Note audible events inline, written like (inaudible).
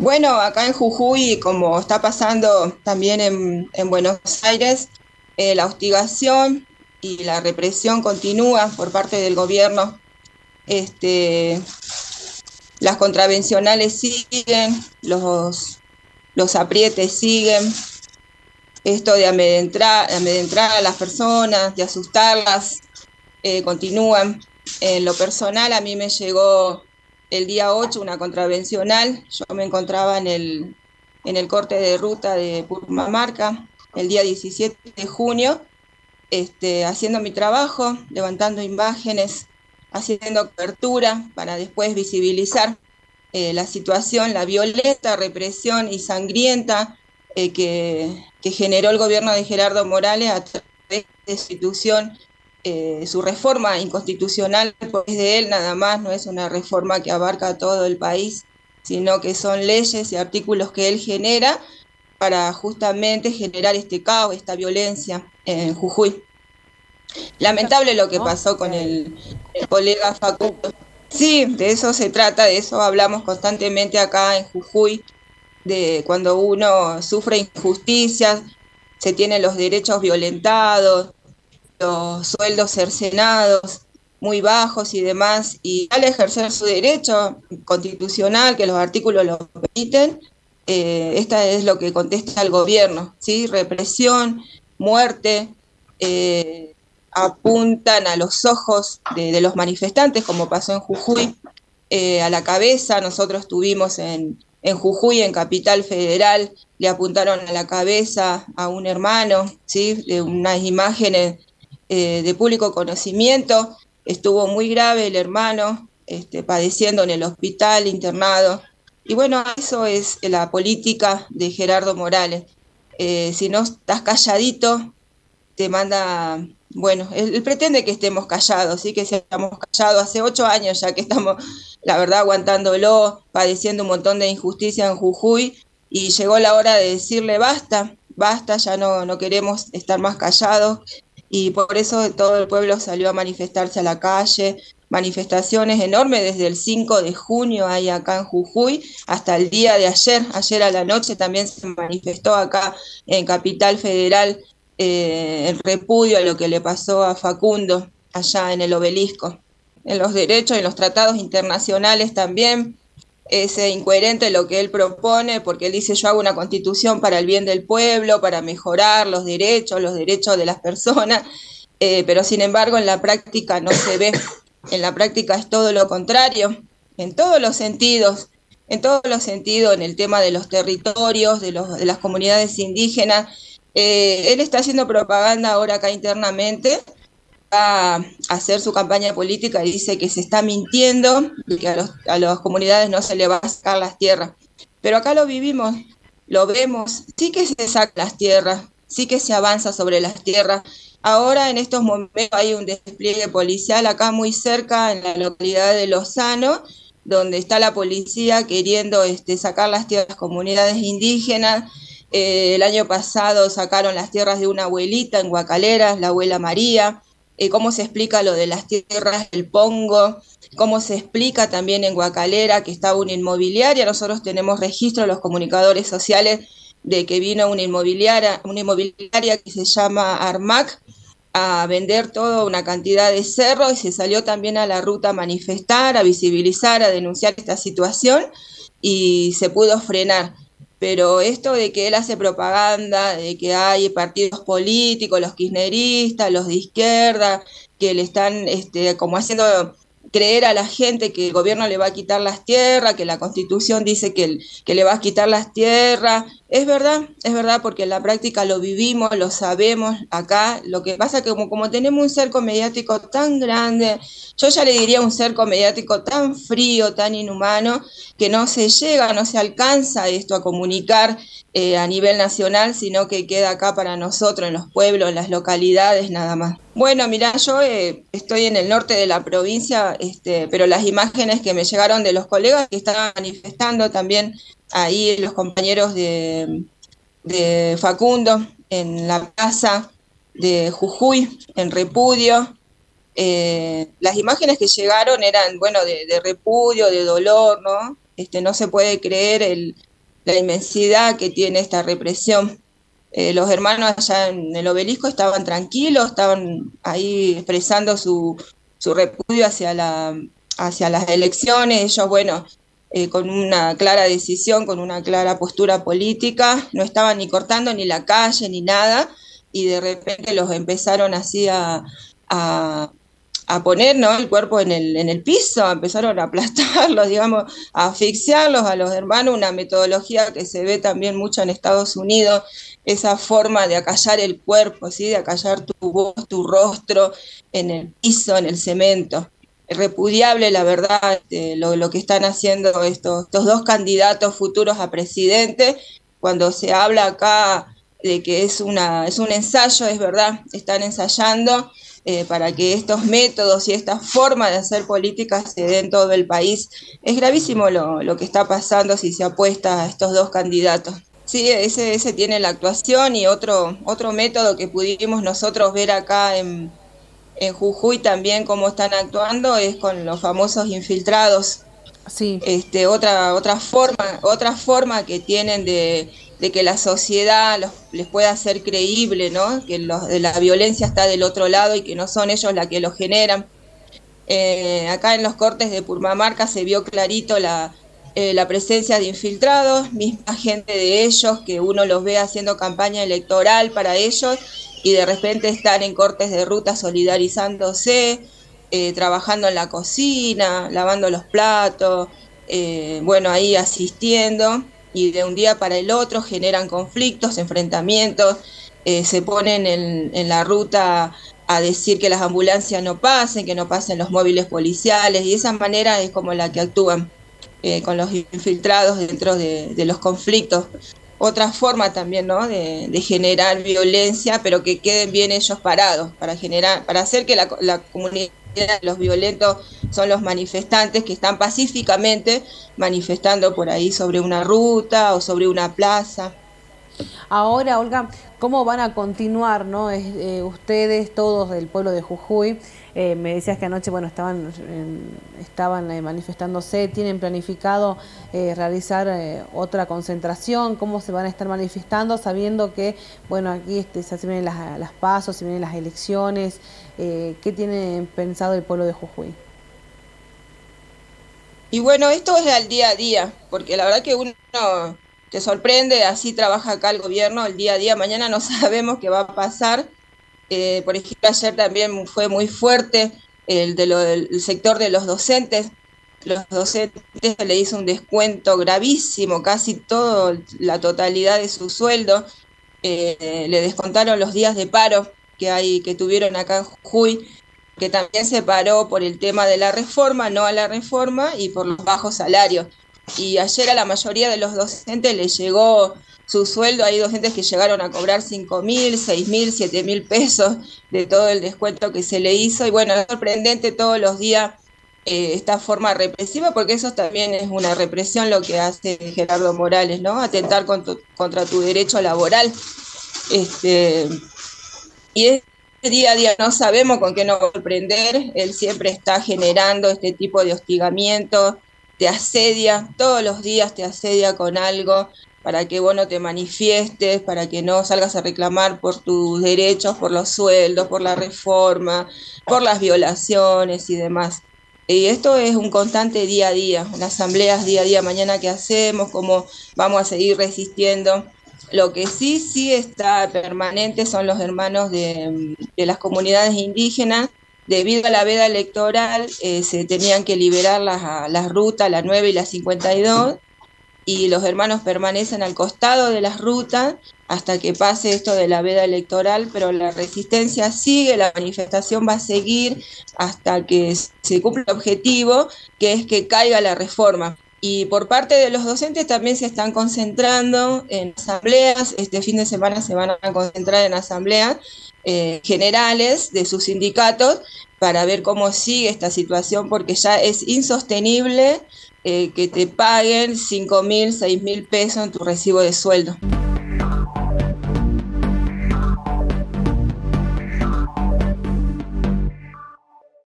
Bueno, acá en Jujuy, como está pasando también en, Buenos Aires, eh, la hostigación y la represión continúa por parte del gobierno. Este, las contravencionales siguen, los, los aprietes siguen, esto de amedrentar, amedrentar a las personas, de asustarlas, eh, continúan. En lo personal, a mí me llegó el día 8 una contravencional. Yo me encontraba en el, en el corte de ruta de Purmamarca el día 17 de junio, este, haciendo mi trabajo, levantando imágenes, haciendo cobertura para después visibilizar eh, la situación, la violenta represión y sangrienta eh, que, que, generó el gobierno de Gerardo Morales a través de su institución eh, su reforma inconstitucional pues, es de él nada más, no es una reforma que abarca todo el país, sino que son leyes y artículos que él genera para justamente generar este caos, esta violencia en Jujuy. Lamentable lo que pasó con el, colega Facundo. Sí, de eso se trata, de eso hablamos constantemente acá en Jujuy, de cuando uno sufre injusticias, se tienen los derechos violentados, los sueldos cercenados muy bajos y demás, y al ejercer su derecho constitucional, que los artículos lo permiten, eh, esta es lo que contesta el gobierno, ¿sí? Represión, muerte, eh, apuntan a los ojos de, los manifestantes, como pasó en Jujuy, eh, a la cabeza, nosotros tuvimos en, en Jujuy, en Capital Federal, le apuntaron a la cabeza a un hermano, ¿sí? de unas imágenes eh, de público conocimiento. Estuvo muy grave el hermano, este, padeciendo en el hospital, internado. Y bueno, eso es la política de Gerardo Morales. Eh, si no estás calladito, te manda, bueno, él, pretende que estemos callados, sí que estamos callados hace ocho años ya que estamos, la verdad, aguantándolo, padeciendo un montón de injusticia en Jujuy, y llegó la hora de decirle basta, basta, ya no, no queremos estar más callados, y por eso todo el pueblo salió a manifestarse a la calle, manifestaciones enormes desde el 5 de junio ahí acá en Jujuy hasta el día de ayer, ayer a la noche también se manifestó acá en Capital Federal eh, el repudio a lo que le pasó a Facundo allá en el obelisco. En los derechos, en los tratados internacionales también es incoherente lo que él propone, porque él dice yo hago una constitución para el bien del pueblo, para mejorar los derechos, los derechos de las personas, eh, pero sin embargo en la práctica no se ve, en la práctica es todo lo contrario, en todos los sentidos, en todos los sentidos, en el tema de los territorios, de, los, de las comunidades indígenas, eh, él está haciendo propaganda ahora acá internamente, a hacer su campaña política y dice que se está mintiendo y que a, las comunidades no se le va a sacar las tierras. Pero acá lo vivimos, lo vemos, sí que se sacan las tierras, sí que se avanza sobre las tierras. Ahora en estos momentos hay un despliegue policial acá muy cerca en la localidad de Lozano, donde está la policía queriendo este, sacar las tierras comunidades indígenas. Eh, el año pasado sacaron las tierras de una abuelita en Guacaleras, la abuela María. Eh, cómo se explica lo de las tierras del Pongo, cómo se explica también en Guacalera que estaba una inmobiliaria. Nosotros tenemos registro, los comunicadores sociales, de que vino una inmobiliaria, una inmobiliaria que se llama Armac a vender toda una cantidad de cerros y se salió también a la ruta a manifestar, a visibilizar, a denunciar esta situación y se pudo frenar pero esto de que él hace propaganda, de que hay partidos políticos, los kirchneristas, los de izquierda, que le están este, como haciendo creer a la gente que el gobierno le va a quitar las tierras, que la constitución dice que, le va a quitar las tierras. Es verdad, es verdad, porque en la práctica lo vivimos, lo sabemos acá. Lo que pasa es que como, como tenemos un cerco mediático tan grande, yo ya le diría un cerco mediático tan frío, tan inhumano, que no se llega, no se alcanza esto a comunicar eh, a nivel nacional, sino que queda acá para nosotros, en los pueblos, en las localidades, nada más. Bueno, mira, yo eh, estoy en el norte de la provincia, este, pero las imágenes que me llegaron de los colegas que estaban manifestando también ahí, los compañeros de, Facundo, en la plaza de Jujuy, en repudio. Eh, las imágenes que llegaron eran, bueno, de, de repudio, de dolor, ¿no? Este, no se puede creer el, la inmensidad que tiene esta represión. Eh, los hermanos allá en el obelisco estaban tranquilos, estaban ahí expresando su, repudio hacia, la, hacia las elecciones. Ellos, bueno, eh, con una clara decisión, con una clara postura política, no estaban ni cortando ni la calle ni nada, y de repente los empezaron así a, poner ¿no? el cuerpo en el, en el piso, empezaron a aplastarlos, (laughs) digamos, a asfixiarlos a los hermanos, una metodología que se ve también mucho en Estados Unidos, esa forma de acallar el cuerpo, ¿sí? de acallar tu voz, tu rostro en el piso, en el cemento repudiable, la verdad, este, lo, que están haciendo estos, estos dos candidatos futuros a presidente. Cuando se habla acá de que es, una, es un ensayo, es verdad, están ensayando eh, para que estos métodos y esta forma de hacer política se den en todo el país. Es gravísimo lo, lo, que está pasando si se apuesta a estos dos candidatos. Sí, ese, ese tiene la actuación y otro, otro método que pudimos nosotros ver acá en, en Jujuy también cómo están actuando es con los famosos infiltrados. Sí. Este, otra, otra forma, otra forma que tienen de, que la sociedad les pueda hacer creíble, ¿no? Que la violencia está del otro lado y que no son ellos la que lo generan. Eh, acá en los cortes de Purmamarca se vio clarito la, eh, la presencia de infiltrados, misma gente de ellos que uno los ve haciendo campaña electoral para ellos y de repente están en cortes de ruta solidarizándose, eh, trabajando en la cocina, lavando los platos, bueno, ahí asistiendo y de un día para el otro generan conflictos, enfrentamientos, eh, se ponen en, en, la ruta a decir que las ambulancias no pasen, que no pasen los móviles policiales y de esa manera es como la que actúan con los infiltrados dentro de, de los conflictos otra forma también ¿no? de, generar violencia, pero que queden bien ellos parados, para generar, para hacer que la, la comunidad los violentos son los manifestantes que están pacíficamente manifestando por ahí sobre una ruta o sobre una plaza. Ahora, Olga, ¿cómo van a continuar no? Eh, ustedes, todos del pueblo de Jujuy? Eh, me decías que anoche bueno, estaban, estaban eh, manifestándose, ¿tienen planificado realizar otra concentración? ¿Cómo se van a estar manifestando sabiendo que bueno, aquí este, se vienen las, las pasos, se vienen las elecciones? ¿Qué tiene pensado el pueblo de Jujuy? Y bueno, esto es al día a día, porque la verdad que uno te sorprende, así trabaja acá el gobierno el día a día, mañana no (laughs) sabemos qué va a pasar. Eh, por ejemplo, ayer también fue muy fuerte el, del sector de los docentes. Los docentes le hizo un descuento gravísimo, casi toda la totalidad de su sueldo. Eh, le descontaron los días de paro que hay que tuvieron acá en Jujuy, que también se paró por el tema de la reforma, no a la reforma y por los bajos salarios y ayer a la mayoría de los docentes les llegó su sueldo, hay docentes que llegaron a cobrar 5 mil, 6 mil, 7 mil pesos de todo el descuento que se le hizo y bueno, es sorprendente todos los días eh, esta forma represiva porque eso también es una represión lo que hace Gerardo Morales, ¿no? Atentar contra, tu derecho laboral. Este, y día a día no sabemos con qué nos sorprender, él siempre está generando este tipo de hostigamiento, te asedia, todos los días te asedia con algo para que vos no te manifiestes, para que no salgas a reclamar por tus derechos, por los sueldos, por la reforma, por las violaciones y demás. Y esto es un constante día a día, las asambleas día a día, mañana qué hacemos, cómo vamos a seguir resistiendo. Lo que sí, sí está permanente son los hermanos de, de las comunidades indígenas debido a la veda electoral eh, se tenían que liberar las, las rutas, la 9 y la 52, y los hermanos permanecen al costado de las rutas hasta que pase esto de la veda electoral, pero la resistencia sigue, la manifestación va a seguir hasta que se cumpla el objetivo, que es que caiga la reforma. Y por parte de los docentes también se están concentrando en asambleas, este fin de semana se van a concentrar en asambleas eh, generales de sus sindicatos para ver cómo sigue esta situación, porque ya es insostenible eh, que te paguen 5 mil, 6 mil pesos en tu recibo de sueldo.